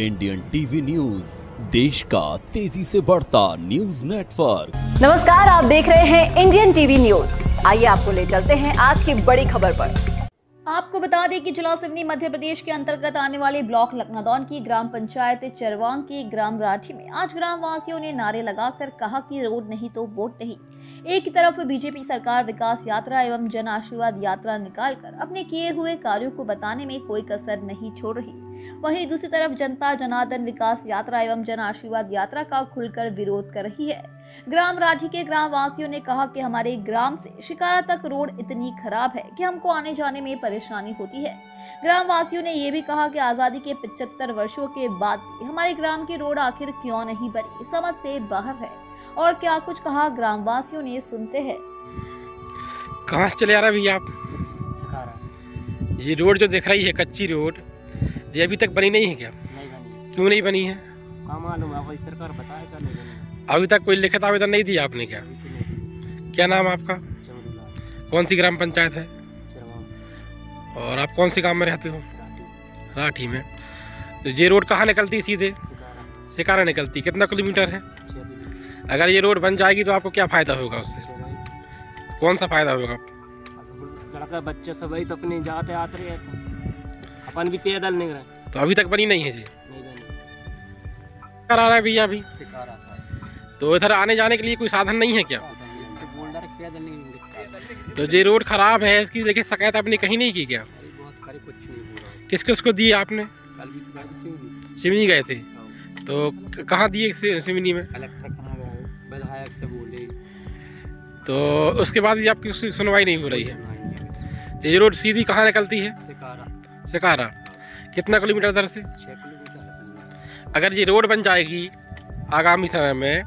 Indian TV news देश का तेज़ी से बढ़ता न्यूज़ नेटवर्क। नमस्कार आप देख रहे हैं इंडियन टीवी न्यूज़। आइए आपको ले चलते हैं आज की बड़ी खबर पर। आपको बता दें कि जिला सिवनी मध्य प्रदेश के अंतर्गत आने वाले ब्लॉक लखनादौन की ग्राम पंचायत चरवांग की ग्राम राठी में आज ग्राम वासियों ने नारे लगाकर कहा कि रोड नहीं तो वोट नहीं। एक तरफ़ बीजेपी सरकार विकास यात्रा एवं जन आशीर्वाद यात्रा निकालकर अपने किए हुए कार्यों को बताने में कोई कसर नहीं छोड़ रही। वहीं दूसरी तरफ़ जनता जनार्दन विकास यात्रा एवं जन आशीर्वाद यात्रा का खुलकर विरोध कर रही है। ग्राम राठी के ग्राम वासियों ने कहा कि हमारे ग्राम से शिकारा तक रोड इतनी खराब है कि हमको आने जाने में परेशानी होती है। ग्राम वासियों ने ये भी कहा कि आज़ादी के 75 वर्षों के बाद भी हमारे ग्राम की रोड आखिर क्यों नहीं बनी? समझ से बाहर है। और क्या कुछ कहा ग्राम वासियों ने सुनते हैं। कहाँ से चले आ रहा भैया आप? ये रोड जो दिख रही है कच्ची रोड ये अभी तक बनी नहीं है क्या? नहीं बनी। क्यों नहीं बनी है? मालूम सरकार बताएगा नहीं बनी अभी तक कोई लिखित आवेदन नहीं दिया आपने क्या? तो क्या नाम आपका? कौन सी ग्राम पंचायत है? और आप कौन से गाँव में रहते हो? राठी। में। तो ये रोड कहाँ निकलती है सीधे? सिकारा निकलती कितना किलोमीटर है? अगर ये रोड बन जाएगी तो आपको क्या फ़ायदा होगा उससे? कौन सा फ़ायदा होगा? लड़का बच्चे सब वही तो अपने जाते आते रहे तो। अपन भी पैदल नहीं रहे तो अभी तक बनी नहीं है जी। नहीं करा रहा है भैया अभी। तो इधर आने जाने के लिए कोई साधन नहीं है क्या? तो ये रोड खराब है इसकी देखिए शिकायत आपने कहीं नहीं की क्या? किस किस को दी आपने? तो गए सिवनी गए थे। हाँ। तो कहाँ दिए सि- सिवनी में? विधायक से बोले। तो उसके बाद भी आपकी सुनवाई नहीं हो रही है। है तो ये रोड सीधी कहाँ निकलती है? सिकारा कितना किलोमीटर इधर से? किलोमीटर अगर ये रोड बन जाएगी आगामी समय में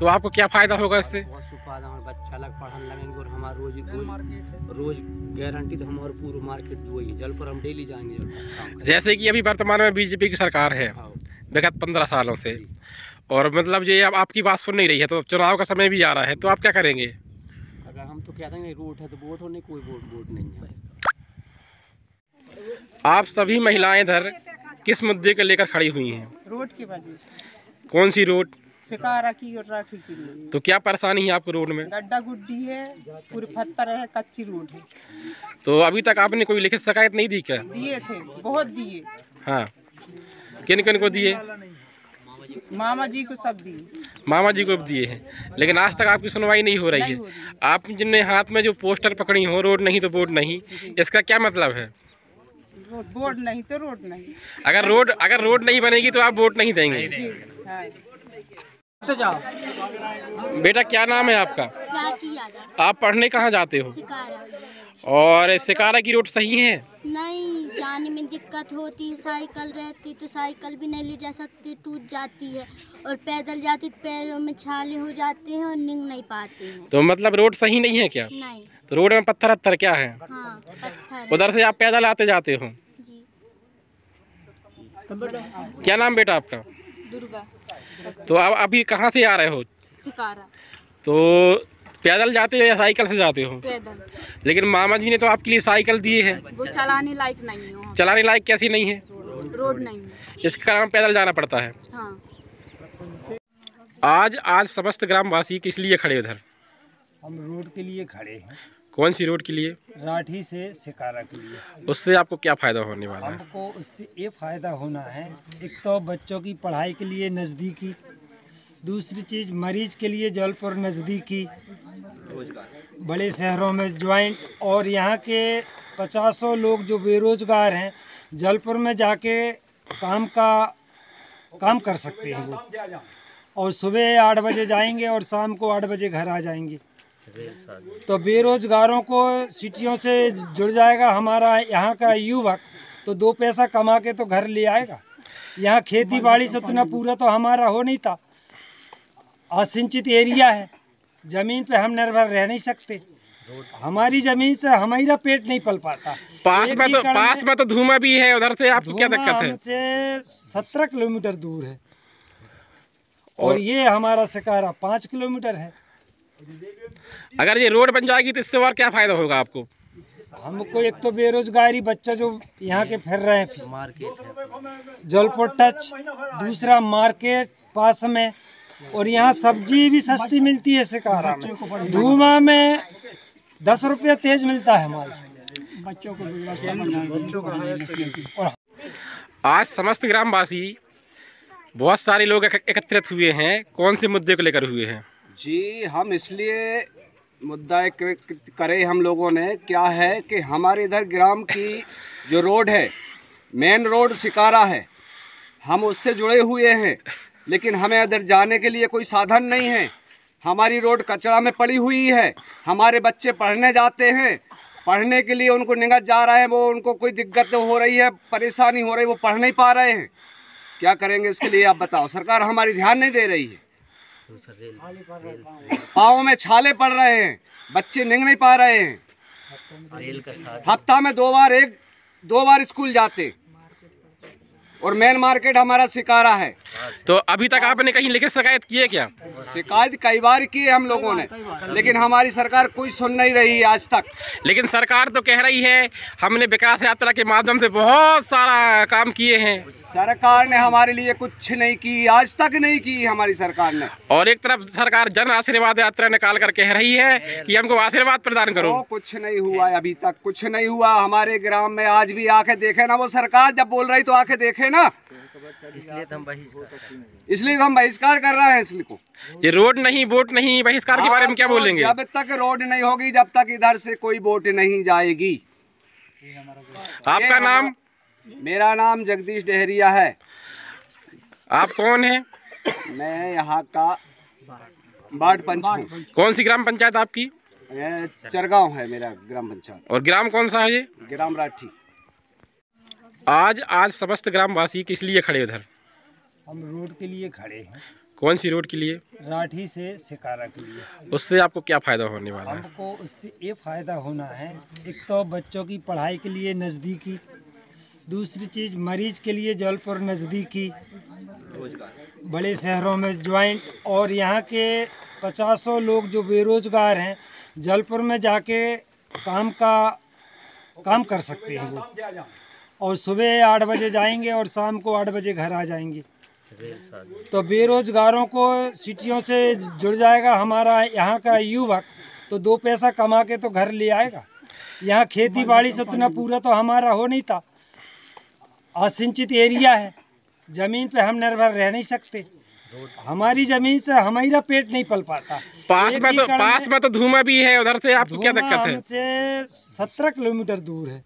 तो आपको क्या फ़ायदा होगा इससे? बच्चा पढ़ने लगेंगे और हमारा रोज रोज रोज गारंटी तो हमारे पूरा मार्केट जो है। जलपुर हम डेली जाएँगे। जैसे कि अभी वर्तमान में बीजेपी की सरकार है हाँ, विगत पंद्रह सालों से। और मतलब ये अब आपकी बात सुन नहीं रही है तो चुनाव का समय भी आ रहा है तो आप क्या करेंगे? अगर हम तो कहते हैं रोड है तो वोट होने कोई वोट वोट नहीं है। आप सभी महिलाएँ इधर किस मुद्दे को लेकर खड़ी हुई हैं? रोड की वजह कौन सी रोड? शिकारा की और राठी की तो क्या परेशानी है आपको रोड में? गड्ढा गुड्डी है पूरी पत्थर है कच्ची रोड है। तो अभी तक आपने कोई लिखित शिकायत नहीं दी क्या? दिए थे बहुत दिए। हाँ। किन किन को दिए? मामा जी को सब दिए। मामा जी को भी दिए हैं। लेकिन आज तक आपकी सुनवाई नहीं हो रही है। आप जिनने हाथ में जो पोस्टर पकड़ी हो रोड नहीं तो बोर्ड नहीं। इसका क्या मतलब है? बोर्ड नहीं तो रोड नहीं। अगर रोड अगर रोड नहीं बनेगी तो आप वोट नहीं देंगे। तो जाओ। बेटा क्या नाम है आपका? आप पढ़ने कहाँ जाते हो? शिकारा और शिकारा की रोड सही है? नहीं। जाने में दिक्कत होती है साइकिल रहती तो साइकिल भी नहीं ले जा सकती टूट जाती है और पैदल जाती तो पैरों में छाले हो जाते हैं और निंग नहीं पाते हैं। तो मतलब रोड सही नहीं है क्या? नहीं। तो रोड में पत्थर अत्थर क्या है? हाँ पत्थर उधर से आप पैदल आते जाते हो? जी। क्या नाम बेटा आपका? दुर्गा। तो आप अभी कहाँ से आ रहे हो? शिकारा। तो पैदल जाते हो या साइकिल से जाते हो? पैदल। लेकिन मामा जी ने तो आपके लिए साइकिल दी है। वो चलाने लायक नहीं हो चलाने लायक कैसी नहीं है? रोड नहीं इसके कारण पैदल जाना पड़ता है। हाँ। आज आज समस्त ग्रामवासी किस लिए खड़े उधर? हम रोड के लिए खड़े हैं। कौन सी रोड के लिए? राठी से शिकारा के लिए। उससे आपको क्या फ़ायदा होने वाला है? हमको उससे ये फ़ायदा होना है एक तो बच्चों की पढ़ाई के लिए नज़दीकी दूसरी चीज़, मरीज़ के लिए जलपुर नज़दीकी बड़े शहरों में ज्वाइंट और यहाँ के पचासों लोग जो बेरोजगार हैं जलपुर में जाके काम का, काम कर सकते हैं वो। और सुबह आठ बजे जाएँगे और शाम को आठ बजे घर आ जाएँगे। तो बेरोजगारों को सिटियों से जुड़ जाएगा हमारा यहाँ का युवक तो दो पैसा कमा के तो घर ले आएगा। यहाँ खेती बाड़ी से उतना पूरा तो हमारा हो नहीं था। असिंचित एरिया है। ज़मीन पे हम निर्भर रह नहीं सकते। हमारी ज़मीन से हमारा पेट नहीं पल पाता। पास में तो पास में तो धुआँ भी है उधर से आपको क्या दिक्कत है? हमसे सत्रह किलोमीटर दूर है। और ये हमारा शिकारा पाँच किलोमीटर है। अगर ये रोड बन जाएगी तो इससे और क्या फ़ायदा होगा आपको? हमको एक तो बेरोजगारी बच्चा जो यहाँ के फिर रहे हैं। मार्केट है। जलपुर टच दूसरा मार्केट पास में। और यहाँ सब्ज़ी भी सस्ती मिलती है सिकारा में। धूमा में दस रुपया तेज मिलता है माल। और आज समस्त ग्रामवासी बहुत सारे लोग एकत्रित हुए हैं। कौन से मुद्दे को लेकर हुए हैं? जी हम इसलिए मुद्दा एक करे हम लोगों ने। क्या है कि हमारे इधर ग्राम की जो रोड है मेन रोड शिकारा है। हम उससे जुड़े हुए हैं। लेकिन हमें इधर जाने के लिए कोई साधन नहीं है। हमारी रोड कचरा में पड़ी हुई है। हमारे बच्चे पढ़ने जाते हैं। पढ़ने के लिए उनको निगत जा रहा है वो उनको कोई दिक्कत हो रही है परेशानी हो रही है वो पढ़ नहीं पा रहे हैं। क्या करेंगे इसके लिए आप बताओ। सरकार हमारी ध्यान नहीं दे रही है। पाँव में छाले पड़ रहे हैं। बच्चे निंग नहीं पा रहे हैं। हफ़्ता में दो बार एक दो बार स्कूल जाते। और मेन मार्केट हमारा शिकारा है। तो अभी तक आपने कहीं लिखित शिकायत की है क्या? शिकायत कई बार की है हम लोगों ने लेकिन हमारी सरकार कोई सुन नहीं रही है आज तक। लेकिन सरकार तो कह रही है हमने विकास यात्रा के माध्यम से बहुत सारा काम किए हैं। सरकार ने हमारे लिए कुछ नहीं की आज तक नहीं की हमारी सरकार ने। और एक तरफ़ सरकार जन आशीर्वाद यात्रा निकाल कर कह रही है की हमको आशीर्वाद प्रदान करो। कुछ नहीं हुआ अभी तक कुछ नहीं हुआ। हमारे ग्राम में आज भी आके देखे ना वो सरकार जब बोल रही तो आके देखे। ना? इसलिए तो हम बहिष्कार इसलिए तो हम बहिष्कार कर रहे हैं इसलिए को। ये रोड नहीं वोट नहीं बहिष्कार के बारे में क्या बोलेंगे? जब तक रोड नहीं होगी जब तक इधर से कोई वोट नहीं जाएगी। आपका नाम? मेरा नाम जगदीश डहरिया है। आप कौन है? मैं यहाँ का वार्ड पंच कौन सी ग्राम पंचायत आपकी? चरगांव है मेरा ग्राम पंचायत। और ग्राम कौन सा है ये? ग्राम राठी। आज आज समस्त ग्रामवासी किस लिए खड़े उधर? हम रोड के लिए खड़े हैं। कौन सी रोड के लिए? राठी से शिकारा के लिए। उससे आपको क्या फ़ायदा होने वाला है? हमको उससे ये फ़ायदा होना है एक तो बच्चों की पढ़ाई के लिए नज़दीकी दूसरी चीज़ मरीज़ के लिए जलपुर नज़दीकी बड़े शहरों में ज्वाइंट और यहाँ के पचासों लोग जो बेरोजगार हैं जलपुर में जाके काम का काम कर सकते हैं वो। और सुबह आठ बजे जाएँगे और शाम को आठ बजे घर आ जाएँगे। तो बेरोजगारों को सिटियों से जुड़ जाएगा हमारा यहाँ का युवक तो दो पैसा कमा के तो घर ले आएगा। यहाँ खेती बाड़ी से उतना पूरा तो हमारा हो नहीं था। असिंचित एरिया है ज़मीन पे हम निर्भर रह नहीं सकते। हमारी ज़मीन से हमारा पेट नहीं पल पाता। पास में तो पास में तो धूमा भी है उधर से आपको क्या दिक्कत है? सत्रह किलोमीटर दूर है।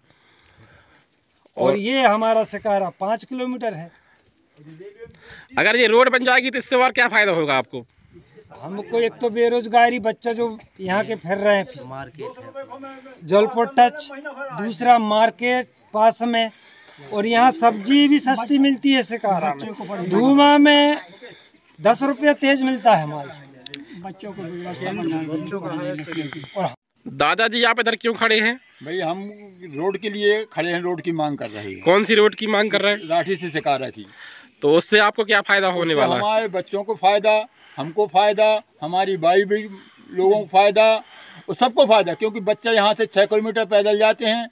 और ये हमारा शिकारा पाँच किलोमीटर है। अगर ये रोड बन जाएगी तो इससे और क्या फ़ायदा होगा आपको? हमको एक तो बेरोजगारी बच्चा जो यहाँ के फिर रहे हैं। मार्केट है। जलपुर टच दूसरा मार्केट पास में और यहाँ सब्ज़ी भी सस्ती मिलती है शिकारा में। धूमा में दस रुपया तेज मिलता है माल। और दादाजी आप इधर क्यों खड़े हैं? भाई हम रोड के लिए खड़े हैं रोड की मांग कर रहे हैं। कौन सी रोड की मांग कर रहे हैं? लाठी से शिकारा की। तो उससे आपको क्या फ़ायदा होने वाला? है हमारे बच्चों को फ़ायदा हमको फ़ायदा हमारी भाई भी लोगों को फ़ायदा और सबको फ़ायदा क्योंकि बच्चे यहाँ से छः किलोमीटर पैदल जाते हैं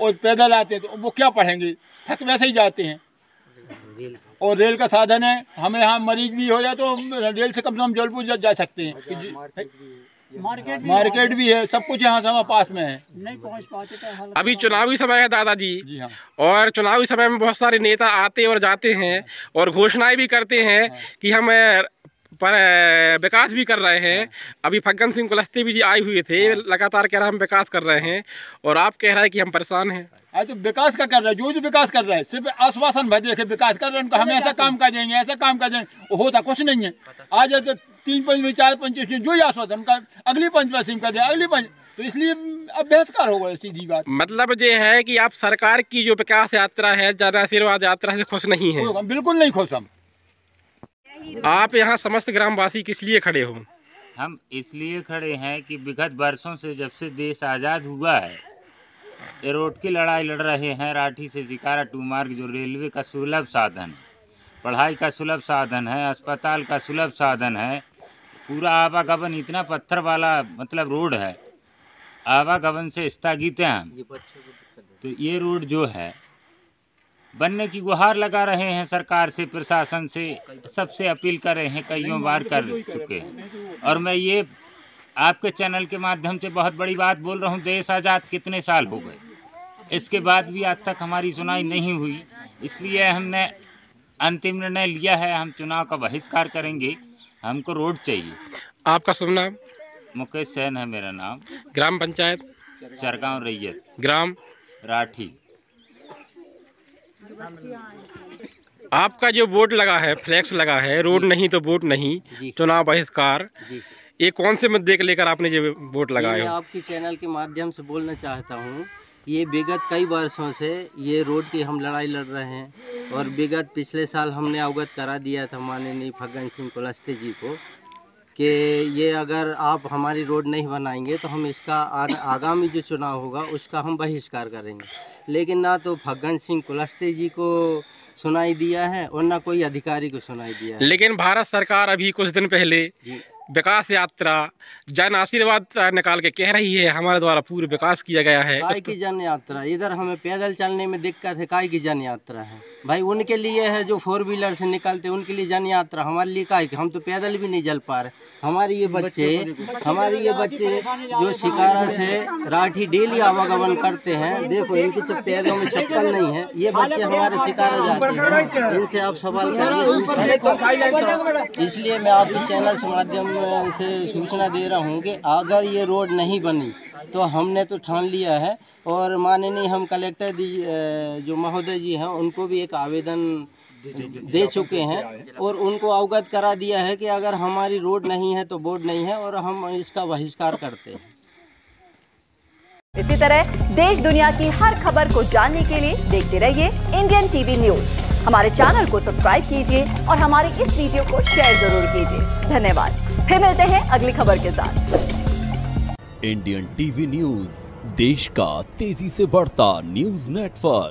और पैदल आते हैं तो वो क्या पढ़ेंगे? थक वैसे ही जाते हैं। और रेल का साधन है हमें यहाँ मरीज़ भी हो जाए तो रेल से कम से कम जबलपुर जा, जा सकते हैं। जी- मार्केट भी है। सब कुछ यहाँ से पास में है। नहीं पहुँच पाते अभी चुनावी समय है दादाजी। जी हाँ। और चुनावी समय में बहुत सारे नेता आते और जाते हैं और घोषणाएँ भी करते हैं कि हम पर विकास भी कर रहे हैं। अभी फग्गन सिंह कुलस्ते भी जी आए हुए थे लगातार कह रहा है हम विकास कर रहे हैं और आप कह रहे हैं कि हम परेशान हैं। आज तो विकास का कर रहा है जो जो विकास कर रहा है सिर्फ़ आश्वासन भर देखे विकास कर रहे हैं उनको हम ऐसा काम कर देंगे ऐसा काम कर देंगे होता कुछ नहीं है। आज तो तीन पंच में चार पंच में जो ही आश्वासन उनका अगली पंच में सिम कर दे अगली पंच। तो इसलिए अब बहसकार होगा सीधी बात। मतलब ये है कि आप सरकार की जो विकास यात्रा है जन आशीर्वाद यात्रा से खुश नहीं है। बिल्कुल नहीं खुश हम। आप यहाँ समस्त ग्रामवासी किस लिए खड़े हो? हम इसलिए खड़े हैं कि विगत वर्षों से जब से देश आज़ाद हुआ है रोड की लड़ाई लड़ रहे हैं राठी से शिकारा टू मार्ग जो रेलवे का सुलभ साधन पढ़ाई का सुलभ साधन है अस्पताल का सुलभ साधन है पूरा आवागमन इतना पत्थर वाला मतलब रोड है। आवागमन से स्थगित हैं। तो ये रोड जो है बनने की गुहार लगा रहे हैं सरकार से प्रशासन से। सबसे अपील कर रहे हैं कईयों बार कर चुके हैं। और मैं ये आपके चैनल के माध्यम से बहुत बड़ी बात बोल रहा हूँ देश आज़ाद कितने साल हो गए। इसके बाद भी आज तक हमारी सुनाई नहीं हुई। इसलिए हमने अंतिम निर्णय लिया है हम चुनाव का बहिष्कार करेंगे। हमको रोड चाहिए। आपका शुभ नाम? मुकेश सैन है मेरा नाम। ग्राम पंचायत? चरगांव रैयत। ग्राम? राठी। आपका जो बोर्ड लगा है फ्लैक्स लगा है रोड नहीं तो वोट नहीं चुनाव बहिष्कार ये कौन से मुद्दे को लेकर आपने जो बोर्ड ये लगाए मैं हो? आपके चैनल के माध्यम से बोलना चाहता हूँ ये विगत कई वर्षों से ये रोड की हम लड़ाई लड़ रहे हैं। और विगत पिछले साल हमने अवगत करा दिया था माननीय फग्गन सिंह कुलस्ते जी को कि ये अगर आप हमारी रोड नहीं बनाएँगे तो हम इसका आगामी जो चुनाव होगा उसका हम बहिष्कार करेंगे। लेकिन ना तो फग्गन सिंह कुलस्ते जी को सुनाई दिया है और ना कोई अधिकारी को सुनाई दिया है। लेकिन भारत सरकार अभी कुछ दिन पहले विकास यात्रा जन आशीर्वाद निकाल के कह रही है हमारे द्वारा पूर्ण विकास किया गया है। काय की जन यात्रा? इधर हमें पैदल चलने में दिक्कत है काय की जन यात्रा है? भाई उनके लिए है जो फोर व्हीलर से निकलते उनके लिए जन यात्रा हमारे लिए काय की हम तो पैदल भी नहीं चल पा रहे। हमारे ये बच्चे हमारे ये बच्चे जो शिकारा से राठी डेली आवागमन करते हैं देखो इनके तो पैरों में चप्पल नहीं है। ये बच्चे हमारे शिकारा जाते हैं। इनसे आप सवाल करिए। इसलिए मैं आपके चैनल के माध्यम से सूचना दे रहा हूँ कि अगर ये रोड नहीं बनी तो हमने तो ठान लिया है। और माननीय हम कलेक्टर दी अ, जो महोदय जी हैं उनको भी एक आवेदन दे चुके हैं। और उनको अवगत करा दिया है कि अगर हमारी रोड नहीं है तो बोर्ड नहीं है और हम इसका बहिष्कार करते हैं। इसी तरह देश दुनिया की हर खबर को जानने के लिए देखते रहिए इंडियन टीवी न्यूज़। हमारे चैनल को सब्सक्राइब कीजिए और हमारे इस वीडियो को शेयर ज़रूर कीजिए। धन्यवाद। फिर मिलते हैं अगली खबर के साथ। Indian TV news. देश का तेज़ी से बढ़ता न्यूज़ नेटवर्क।